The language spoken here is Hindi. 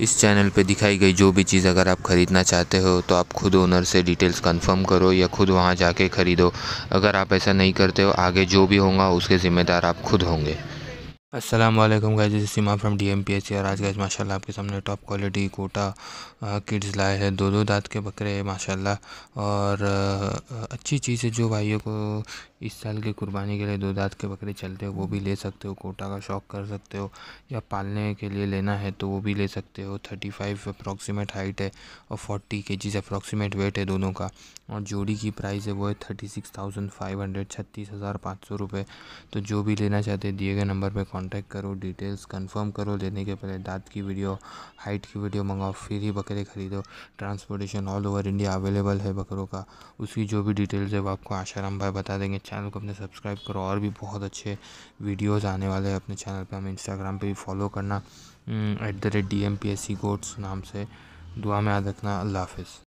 इस चैनल पे दिखाई गई जो भी चीज़ अगर आप ख़रीदना चाहते हो तो आप खुद ओनर से डिटेल्स कंफर्म करो या खुद वहाँ जाके ख़रीदो। अगर आप ऐसा नहीं करते हो, आगे जो भी होगा, उसके ज़िम्मेदार आप खुद होंगे। Aslam this Seema from D M P S आज गाइस, माशाल्लाह आपके सामने टॉप क्वालिटी कोटा किड्स लाए हैं दो दो दांत के बकरे माशाल्लाह। और अच्छी चीज़ है जो भाइयों को इस साल के कुर्बानी के लिए दो दांत के बकरे चलते हो, वो भी ले सकते हो, कोटा का शौक कर सकते हो, या पालने के लिए लेना है तो वो भी ले सकते हो। थर्टी फाइव अप्रॉक्सीमेट हाइट है और फोर्टी के जीज अप्रॉक्सीमेट वेट है दोनों का और जोड़ी की प्राइस है वो है thirty six thousand five hundred छत्तीस हज़ार पाँच सौ रुपये तो जो भी लेना चाहते दिए गए नंबर पर कॉन्टैक्ट करो डिटेल्स कन्फर्म करो, लेने के पहले दाँत की वीडियो हाइट की वीडियो मंगाओ, फिर ही बकरे ख़रीदो। Transportation all over India available है बकरों का। उसकी जो भी डिटेल्स जब आपको आशाराम भाई बता देंगे, चैनल को अपने सब्सक्राइब करो और भी बहुत अच्छे वीडियोज़ आने वाले हैं अपने चैनल पर हमें इंस्टाग्राम पर भी फॉलो करना at the rate D M P S C नाम से। दुआ में याद रखना, अल्लाह हाफिज़।